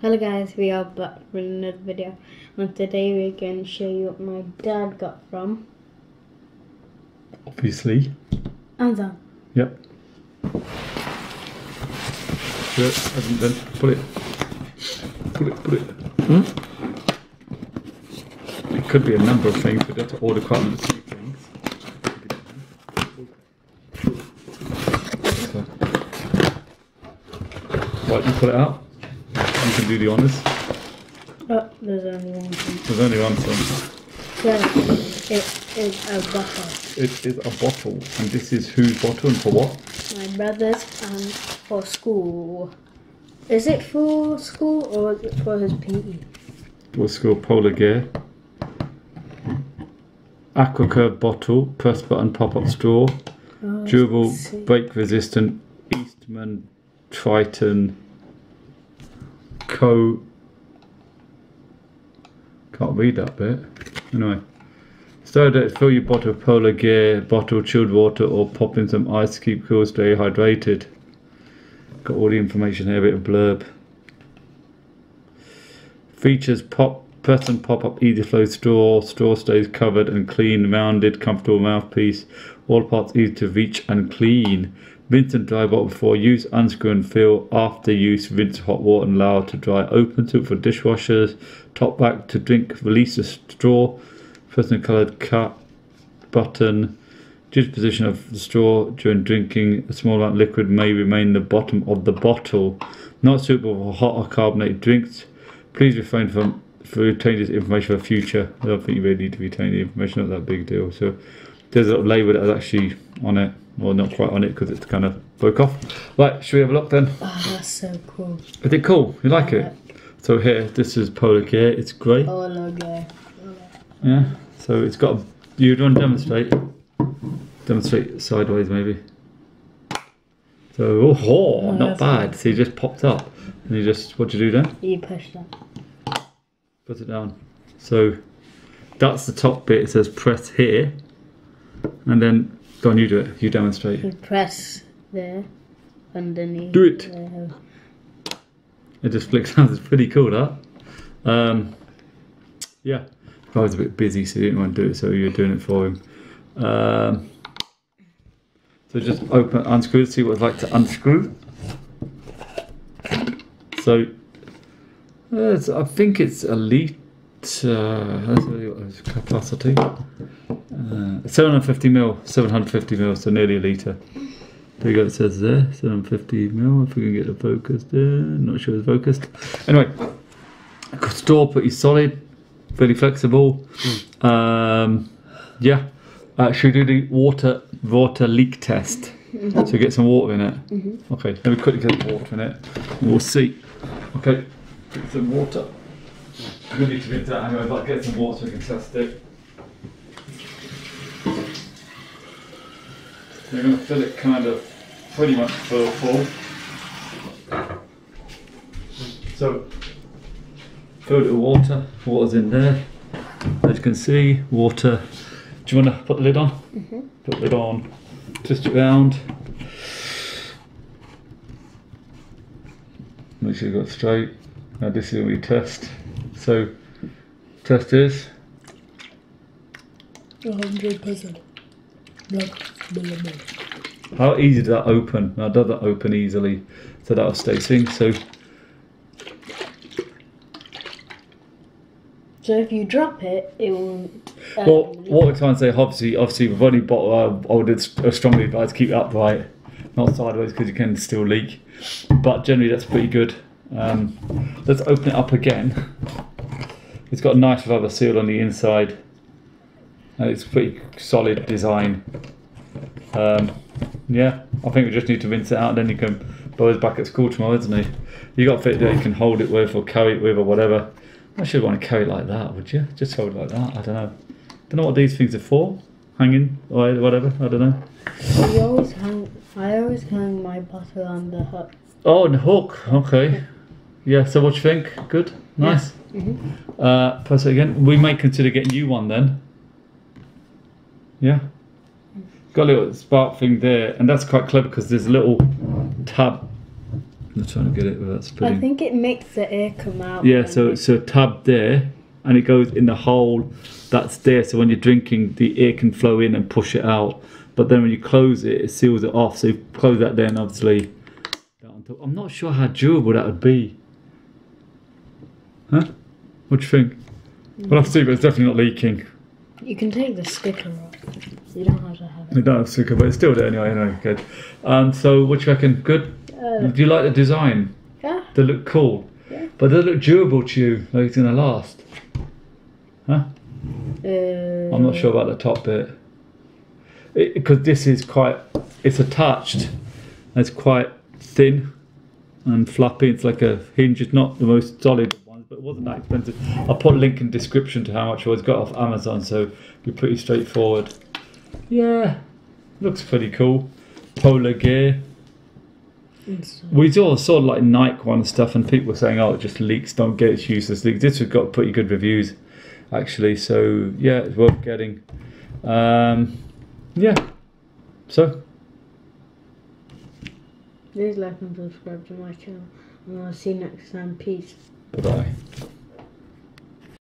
Hello guys, we are back with another video and today we're going to show you what my dad got from Obviously. Amazon. Yep. Good. Hasn't done. Put it. Put it. Put it. Hmm? It could be a number of things. We've got to order quite a few things. So. Right, you pull it out. You can do the honours. Oh, there's only one thing. There's only one thing. So, it is a bottle. It is a bottle, and this is whose bottle and for what? My brother's and for school. Is it for school or is it for his? PE? We'll score polar gear. Aqua curve bottle, press button pop up straw, Oh, durable, break resistant, Eastman, Tritan, Co. Can't read that bit. Anyway. So that fill your bottle of polar gear, bottle chilled water, or pop in some ice to keep cool, stay hydrated. Got all the information here, a bit of blurb. Features pop, press and pop up easy flow straw. Straw stays covered and clean, rounded, comfortable mouthpiece. All parts easy to reach and clean. Rinse and dry bottle before use, unscrew and fill. After use, rinse hot water and allow to dry. Open to for dishwashers. Top back to drink, release the straw. Personal coloured cut button. To position of the straw during drinking, a small amount of liquid may remain in the bottom of the bottle. Not suitable for hot or carbonated drinks. Please refrain from for retaining this information for future. I don't think you really need to retain the information, not that big deal. So there's a label that's actually on it. Well, not quite on it because it's kind of broke off. Right, should we have a look then? Oh, that's so cool. Is it cool? You like it? So here, this is Polar Gear. It's grey. Oh, look there. Yeah. So it's got. A, you want to demonstrate? Demonstrate sideways, maybe. So, oh, Oh, not bad. So you just popped up, and you just what do you do then? You push that. Put it down. So that's the top bit. It says press here, and then go on. You do it. You demonstrate. You press there underneath. Do it. there. It just flicks out. It's pretty cool, that. Um, yeah. I was a bit busy, so he didn't want to do it, so you're doing it for him. Um, so just open, unscrew, see what it's like to unscrew. So, uh, I think it's elite. Uh, let's see what capacity. Uh, 750 mil, 750 mil, so nearly a litre. There you go, it says there, 750 mil. If we can get it focused there, not sure it's focused. Anyway, straw pretty solid, fairly flexible. Um, yeah, uh, should we do the water water leak test? So get some water in it. Okay, let me quickly get the water in it. We'll see. Okay, get some water. We need to get that anyway, but get some water so we can test it. We're going to fill it kind of pretty much full full. So, fill it with water. Water's in there. As you can see, water. Do you want to put the lid on? Mm-hmm. Put the lid on. Twist it round. Make sure you got it straight. Now this is going we test. So, test is. 100%. Black millimeter. How easy does that open? Now does that open easily? So that'll stay synced. So So if you drop it, it won't. um, well, what we're trying to say, obviously, obviously, we've only bought. Uh, I would strongly advise to keep it upright, not sideways, because you can still leak. But generally, that's pretty good. Um, let's open it up again. It's got a nice rubber seal on the inside, and it's pretty solid design. Um, yeah, I think we just need to rinse it out, and then you can. Bo's back at school tomorrow, isn't he? You got fit that you can hold it with, or carry it with, or whatever. I should want to carry it like that, would you? Just hold it like that. I don't know. Don't know what these things are for. Hanging or whatever. I don't know. You always hang. I always hang my bottle on the hook. Oh, the hook. Okay. Yeah. So what do you think? Good. Nice. Uh, press it again. We may consider getting you one then. Yeah. Got a little spark thing there, and that's quite clever because there's a little tab I'm trying to get it without I think it makes the air come out. Yeah, so it- it's a tab there, and it goes in the hole that's there. So when you're drinking, the air can flow in and push it out. But then when you close it, it seals it off. So you close that there, and obviously, that on top. I'm not sure how durable that would be. Huh? What do you think? We'll have to see, but it's definitely not leaking. you can take the sticker off. You don't have to have it. We don't have sticker, but it's still there anyway. Anyway, good. Um, so what do you reckon? Good. Uh, Do you like the design? yeah. They look cool. Yeah. But they look durable to you, like it's gonna last. Huh? Uh, I'm not sure about the top bit. Because this is quite, it's attached. It's quite thin and flappy. It's like a hinge. It's not the most solid but it wasn't that expensive. I'll put a link in description to how much I was got off Amazon, so be pretty straightforward. Yeah, looks pretty cool. Polar gear. We saw sort of like Nike one and stuff, and people were saying, "Oh, it just leaks. Don't get it. It's useless." Leaks. This has got pretty good reviews, actually. So yeah, it's worth getting. Um, yeah. So Please like and subscribe to my channel. And I'll see you next time. Peace. Bye bye.